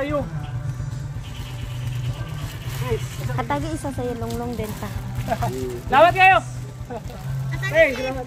layo. Katagi isa sa ilonglong din pa. Lawat kayo! Hey, salamat.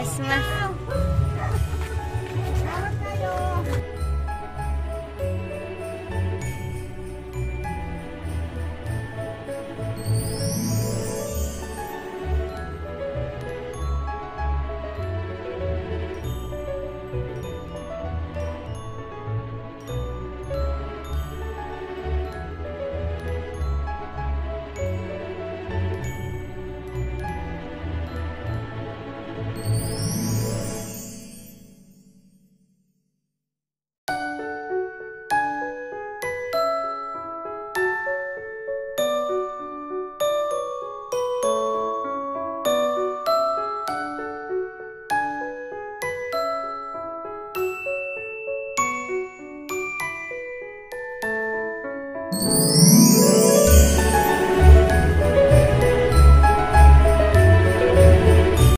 Esma.